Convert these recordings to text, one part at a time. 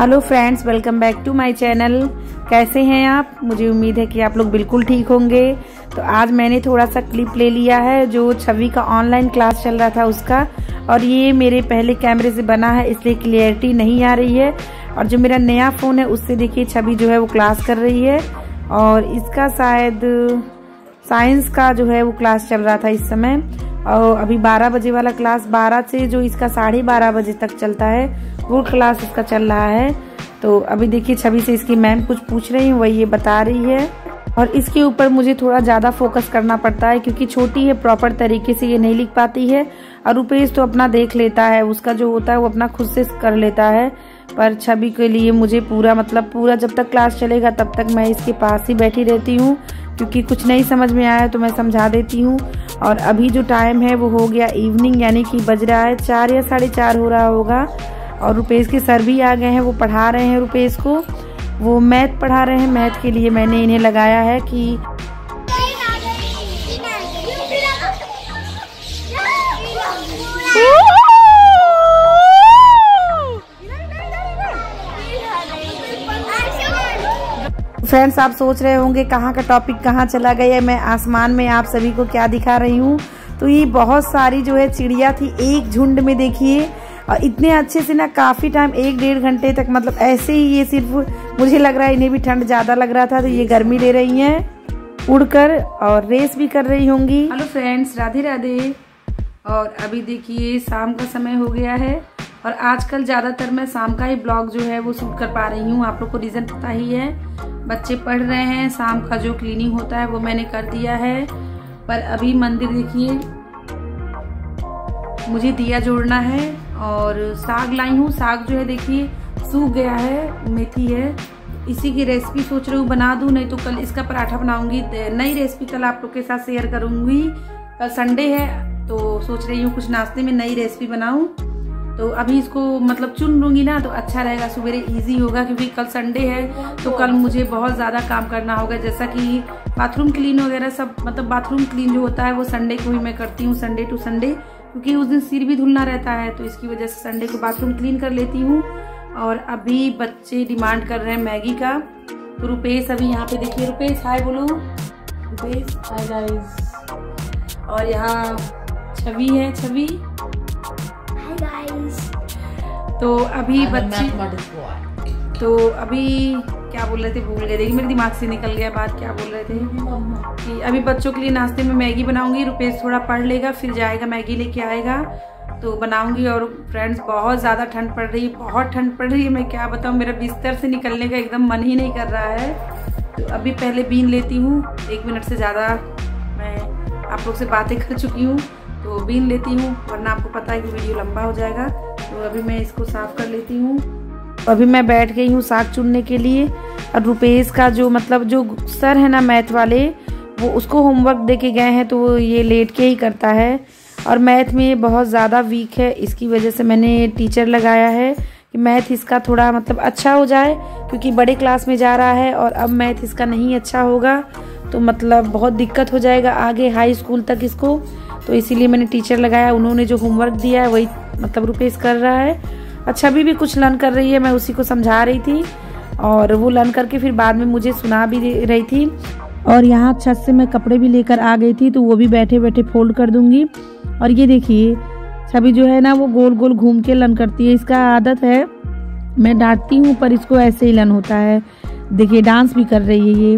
Hello friends welcome back to my channel कैसे हैं आप? मुझे उम्मीद है कि आप लोग बिल्कुल ठीक होंगे। तो आज मैंने थोड़ा सा क्लिप ले लिया है, जो छवि का ऑनलाइन क्लास चल रहा था उसका। और ये मेरे पहले कैमरे से बना है, इसलिए क्लियरिटी नहीं आ रही है। और जो मेरा नया फ़ोन है, उससे देखिए छवि जो है वो क्लास कर रही है। और इसका शायद साइंस का जो है वो क्लास चल रहा था इस समय। और अभी 12 बजे वाला क्लास 12 से जो इसका साढ़े बारह बजे तक चलता है, वो क्लास इसका चल रहा है। तो अभी देखिए छवि से इसकी मैम कुछ पूछ रही हूँ, वही ये बता रही है। और इसके ऊपर मुझे थोड़ा ज़्यादा फोकस करना पड़ता है, क्योंकि छोटी है, प्रॉपर तरीके से ये नहीं लिख पाती है। और रुपेश तो अपना देख लेता है, उसका जो होता है वो अपना खुद से कर लेता है। पर छवि के लिए मुझे पूरा मतलब पूरा जब तक क्लास चलेगा, तब तक मैं इसके पास ही बैठी रहती हूँ। क्योंकि कुछ नहीं समझ में आया तो मैं समझा देती हूँ। और अभी जो टाइम है वो हो गया इवनिंग यानी कि बज रहा है चार या साढ़े चार हो रहा होगा। और रुपेश के सर भी आ गए हैं, वो पढ़ा रहे हैं रुपेश को। वो मैथ पढ़ा रहे हैं। मैथ के लिए मैंने इन्हें लगाया है कि फ्रेंड्स आप सोच रहे होंगे कहाँ का टॉपिक कहाँ चला गया है? मैं आसमान में आप सभी को क्या दिखा रही हूँ? तो ये बहुत सारी जो है चिड़िया थी, एक झुंड में देखिए। और इतने अच्छे से ना काफ़ी टाइम एक डेढ़ घंटे तक मतलब ऐसे ही ये सिर्फ़ मुझे लग रहा है, इन्हें भी ठंड ज़्यादा लग रहा था तो ये गर्मी ले रही हैं। उड़कर और रेस भी कर रही होंगी। हेलो फ्रेंड्स राधे राधे और अभी देखिए, शाम का समय हो गया है। और आजकल ज़्यादातर मैं शाम का ही ब्लॉग जो है वो शूट कर पा रही हूँ। आप लोग को रीज़न पता ही है। बच्चे पढ़ रहे हैं, शाम का जो क्लीनिंग होता है वो मैंने कर दिया है। पर अभी मंदिर देखिए, मुझे दिया जोड़ना है और साग लाई हूँ। साग जो है देखिए, सूख गया है, मेथी है। इसी की रेसिपी सोच रही हूँ बना दूँ, नहीं तो कल इसका पराठा बनाऊँगी। नई रेसिपी कल आप लोग के साथ शेयर करूँगी। कल संडे है तो सोच रही हूँ कुछ नाश्ते में नई रेसिपी बनाऊँ। तो अभी इसको मतलब चुन लूँगी ना तो अच्छा रहेगा। सवेरे इजी होगा, क्योंकि कल संडे है तो कल मुझे बहुत ज़्यादा काम करना होगा, जैसा कि बाथरूम क्लीन वगैरह सब मतलब बाथरूम क्लीन जो होता है, वो संडे को ही मैं करती हूँ संडे टू संडे क्योंकि उस दिन सिर भी धुलना रहता है तो इसकी वजह से संडे को बाथरूम क्लीन कर लेती हूँ। और अभी बच्चे डिमांड कर रहे हैं मैगी का। तो रुपेश अभी यहाँ पे देखिए, रुपेश हाय बोलो। रुपेश हाय गाइस और यहाँ छवि है, छवि। तो अभी बच्चे तो अभी क्या बोल रहे थे भूल गए। देखिए मेरे दिमाग से निकल गया बात क्या बोल रहे थे। कि अभी बच्चों के लिए नाश्ते में मैगी बनाऊँगी रुपेश थोड़ा पढ़ लेगा फिर जाएगा मैगी लेके आएगा। तो बनाऊँगी और फ्रेंड्स बहुत ज़्यादा ठंड पड़ रही है बहुत ठंड पड़ रही है मैं क्या बताऊँ मेरा बिस्तर से निकलने का एकदम मन ही नहीं कर रहा है। तो अभी पहले बीन लेती हूँ एक मिनट से ज़्यादा मैं आप लोग से बातें कर चुकी हूँ। तो बीन लेती हूँ वरना आपको पता है कि वीडियो लंबा हो जाएगा। अभी मैं इसको साफ़ कर लेती हूँ। अभी मैं बैठ गई हूँ साग चुनने के लिए। और रुपेश का जो मतलब जो सर है ना मैथ वाले, वो उसको होमवर्क दे के गए हैं तो वो ये लेट के ही करता है। और मैथ में बहुत ज़्यादा वीक है, इसकी वजह से मैंने टीचर लगाया है कि मैथ इसका थोड़ा मतलब अच्छा हो जाए, क्योंकि बड़े क्लास में जा रहा है और अब मैथ इसका नहीं अच्छा होगा तो मतलब बहुत दिक्कत हो जाएगा आगे हाई स्कूल तक इसको। तो इसीलिए मैंने टीचर लगाया, उन्होंने जो होमवर्क दिया है, वही मतलब रुपेश कर रहा है। और छवि भी कुछ लर्न कर रही है, मैं उसी को समझा रही थी। और वो लर्न करके फिर बाद में मुझे सुना भी रही थी। और यहाँ छत से मैं कपड़े भी लेकर आ गई थी तो वो भी बैठे बैठे फोल्ड कर दूँगी। और ये देखिए, छवि जो है ना, वो गोल गोल घूम के लन करती है। इसका आदत है, मैं डांटती हूँ, पर इसको ऐसे ही लन होता है। देखिए डांस भी कर रही है ये।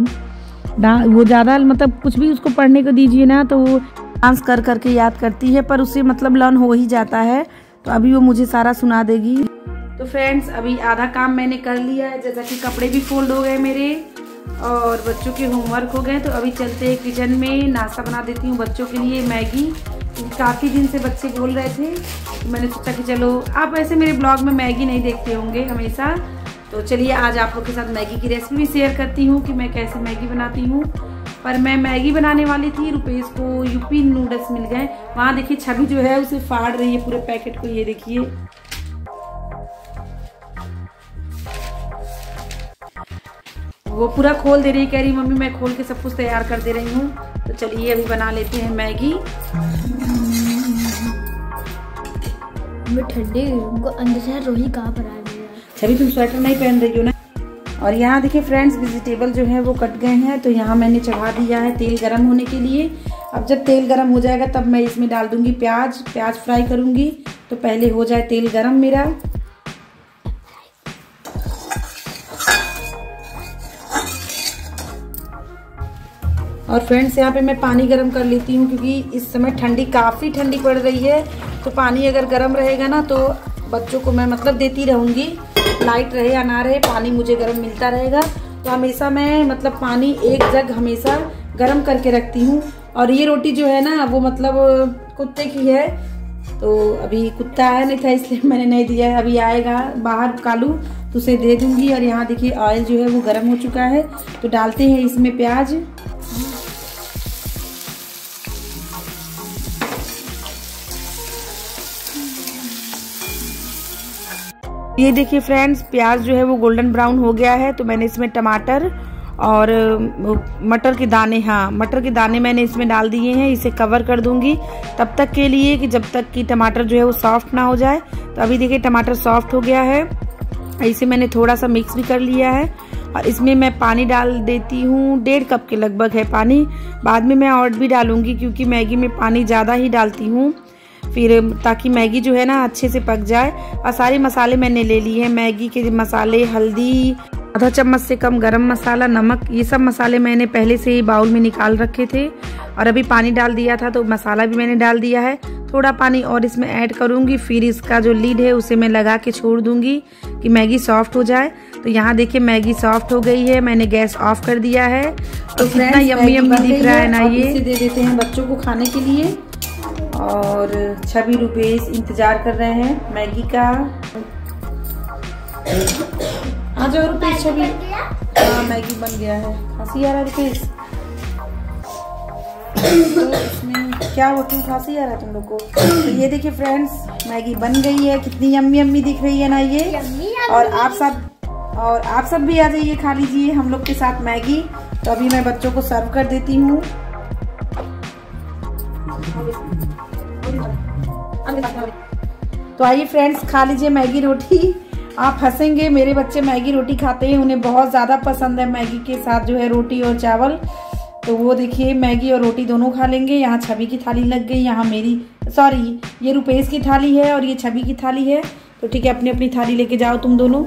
वो ज़्यादा मतलब कुछ भी उसको पढ़ने को दीजिए ना तो वो डांस कर करके याद करती है, पर उससे मतलब लर्न हो ही जाता है। तो अभी वो मुझे सारा सुना देगी। तो फ्रेंड्स अभी आधा काम मैंने कर लिया है, जैसा कि कपड़े भी फोल्ड हो गए मेरे और बच्चों के होमवर्क हो गए तो अभी चलते हैं किचन में, नाश्ता बना देती हूँ बच्चों के लिए, मैगी। काफ़ी दिन से बच्चे बोल रहे थे तो मैंने सोचा कि चलो, आप ऐसे मेरे ब्लॉग में मैगी नहीं देखते होंगे हमेशा। तो चलिए, आज आप लोग के साथ मैगी की रेसिपी शेयर करती हूँ कि मैं कैसे मैगी बनाती हूँ। पर मैं मैगी बनाने वाली थी रुपेश को यूपी नूडल्स मिल गए। वहाँ देखिए छवि जो है उसे फाड़ रही है पूरे पैकेट को ये देखिए। वो पूरा खोल दे रही है कह रही मम्मी मैं खोल के सब कुछ तैयार कर दे रही हूँ। तो चलिए अभी बना लेते हैं मैगी। ठंडे अंदर से रोही कहाँ पर आ गया छवि तुम स्वेटर नहीं पहन रही हो ना? और यहाँ देखिए फ्रेंड्स वेजिटेबल जो है वो कट गए हैं तो यहाँ मैंने चढ़ा दिया है तेल गर्म होने के लिए। अब जब तेल गर्म हो जाएगा, तब मैं इसमें डाल दूँगी प्याज। प्याज फ्राई करूँगी तो पहले हो जाए तेल गर्म मेरा। और फ्रेंड्स यहाँ पे मैं पानी गर्म कर लेती हूँ, क्योंकि इस समय ठंडी काफ़ी ठंडी पड़ रही है। तो पानी अगर गर्म रहेगा ना तो बच्चों को मैं मतलब देती रहूँगी। लाइट रहे या ना रहे, पानी मुझे गर्म मिलता रहेगा। तो हमेशा मैं मतलब पानी एक जग हमेशा गर्म करके रखती हूँ। और ये रोटी जो है ना, वो मतलब कुत्ते की है। तो अभी कुत्ता आया नहीं था, इसलिए मैंने नहीं दिया है। अभी आएगा बाहर कालू तो उसे दे दूँगी। और यहाँ देखिए ऑयल जो है वो गर्म हो चुका है। तो डालते हैं इसमें प्याज। ये देखिए फ्रेंड्स प्याज जो है वो गोल्डन ब्राउन हो गया है तो मैंने इसमें टमाटर और मटर के दाने हाँ मटर के दाने मैंने इसमें डाल दिए हैं, इसे कवर कर दूँगी। तब तक के लिए कि जब तक कि टमाटर जो है वो सॉफ्ट ना हो जाए तो अभी देखिए टमाटर सॉफ्ट हो गया है। इसे मैंने थोड़ा सा मिक्स भी कर लिया है और इसमें मैं पानी डाल देती हूँ, डेढ़ कप के लगभग है पानी। बाद में मैं और भी डालूँगी क्योंकि मैगी में पानी ज़्यादा ही डालती हूँ। फिर ताकि मैगी जो है ना अच्छे से पक जाए। और सारे मसाले मैंने ले लिए हैं। मैगी के मसाले हल्दी आधा चम्मच से कम गरम मसाला नमक ये सब मसाले मैंने पहले से ही बाउल में निकाल रखे थे। और अभी पानी डाल दिया था तो मसाला भी मैंने डाल दिया है। थोड़ा पानी और इसमें ऐड करूँगी फिर इसका जो लीड है उसे मैं लगा के छोड़ दूँगी कि मैगी सॉफ्ट हो जाए। तो यहाँ देखिए मैगी सॉफ्ट हो गई है। मैंने गैस ऑफ़ कर दिया है। तो कितना यम्मी यम्मी दिख रहा है ना ये। दे देते हैं बच्चों को खाने के लिए। और छवि रुपेश इंतज़ार कर रहे हैं मैगी का। आ जाओ रुपेश छवि हाँ मैगी बन गया है। खांसी आ रहा है रुपेश तो इसमें क्या हुआ? क्यों खांसी आ रहा है तुम लोग को? तो ये देखिए फ्रेंड्स मैगी बन गई है। कितनी यम्मी यम्मी दिख रही है ना ये? और आप सब और आप सब भी आ जाइए खा लीजिए हम लोग के साथ मैगी। तो अभी मैं बच्चों को सर्व कर देती हूँ। तो आइए फ्रेंड्स खा लीजिए मैगी रोटी। आप हंसेंगे, मेरे बच्चे मैगी रोटी खाते हैं, उन्हें बहुत ज़्यादा पसंद है मैगी के साथ जो है रोटी और चावल। तो वो देखिए, मैगी और रोटी दोनों खा लेंगे, यहाँ छवि की थाली लग गई, यहाँ मेरी सॉरी ये रुपेश की थाली है और ये छवि की थाली है। तो ठीक है अपनी अपनी थाली लेके जाओ तुम दोनों।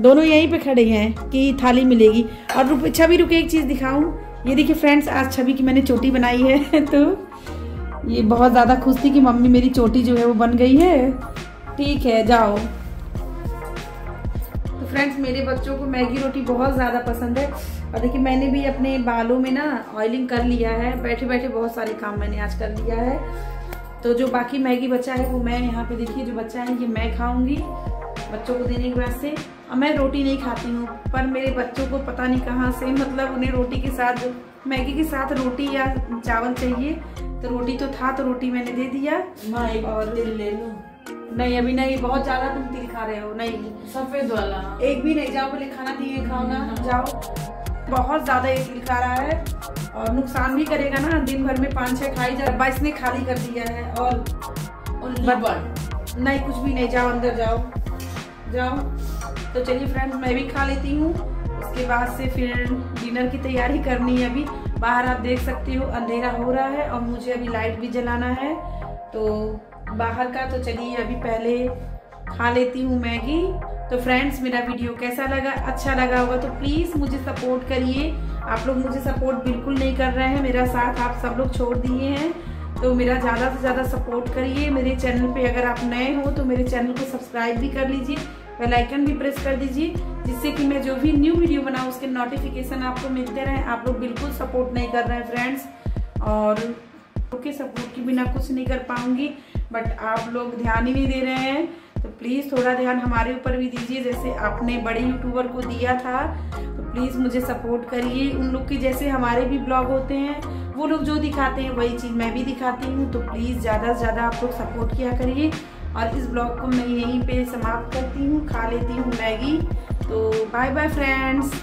दोनों यहीं पे खड़े हैं कि थाली मिलेगी। और छवि, रुके एक चीज़ दिखाऊँ। ये देखिए फ्रेंड्स आज छवि की मैंने चोटी बनाई है तो ये बहुत ज़्यादा खुश थी कि मम्मी मेरी चोटी जो है वो बन गई है। ठीक है, जाओ। तो फ्रेंड्स मेरे बच्चों को मैगी रोटी बहुत ज़्यादा पसंद है। और देखिए, मैंने भी अपने बालों में ना ऑयलिंग कर लिया है। बैठे बैठे बहुत सारे काम मैंने आज कर लिया है। तो जो बाकी मैगी बचा है, वो मैं यहाँ पे देखिए, जो बच्चा है, ये मैं खाऊँगी बच्चों को देने के से। और मैं रोटी नहीं खाती हूँ, पर मेरे बच्चों को पता नहीं कहाँ से मतलब उन्हें रोटी के साथ, मैगी के साथ रोटी या चावल चाहिए तो रोटी तो था तो रोटी मैंने दे दिया। और तिल ले लो। नहीं अभी नहीं बहुत ज़्यादा तुम तिल खा रहे हो। नहीं सफ़ेद वाला। एक भी नहीं जाओ पहले खाना दिए खाओ ना जाओ। बहुत ज़्यादा ये तिल खा रहा है और नुकसान भी करेगा ना दिन भर में पाँच छह खाई जा बाईस ने खाली कर दिया है और नहीं कुछ भी नहीं जाओ अंदर जाओ। जाओ। तो चलिए फ्रेंड्स मैं भी खा लेती हूँ। उसके बाद से फिर डिनर की तैयारी करनी है अभी। बाहर आप देख सकते हो, अंधेरा हो रहा है और मुझे अभी लाइट भी जलाना है। तो बाहर का तो चलिए, अभी पहले खा लेती हूँ मैगी। तो फ्रेंड्स मेरा वीडियो कैसा लगा? अच्छा लगा होगा तो प्लीज़ मुझे सपोर्ट करिए। आप लोग मुझे सपोर्ट बिल्कुल नहीं कर रहे हैं, मेरा साथ आप सब लोग छोड़ दिए हैं। तो मेरा ज़्यादा से ज़्यादा सपोर्ट करिए। मेरे चैनल पे अगर आप नए हो तो मेरे चैनल को सब्सक्राइब भी कर लीजिए बेल आइकन भी प्रेस कर दीजिए। जिससे कि मैं जो भी न्यू वीडियो बनाऊँ, उसके नोटिफिकेशन आपको मिलते रहे। आप लोग बिल्कुल सपोर्ट नहीं कर रहे हैं फ्रेंड्स और ओके सपोर्ट के बिना कुछ नहीं कर पाऊँगी। बट आप लोग ध्यान ही नहीं दे रहे हैं। तो प्लीज़ थोड़ा ध्यान हमारे ऊपर भी दीजिए। जैसे आपने बड़े यूट्यूबर को दिया था तो प्लीज़ मुझे सपोर्ट करिए। उन लोग के जैसे हमारे भी ब्लॉग होते हैं, वो लोग जो दिखाते हैं, वही चीज़ मैं भी दिखाती हूँ। तो प्लीज़ ज़्यादा से ज़्यादा आप लोग सपोर्ट किया करिए। और इस ब्लॉग को मैं यहीं पे समाप्त करती हूँ। खा लेती हूँ मैगी। तो बाय बाय फ्रेंड्स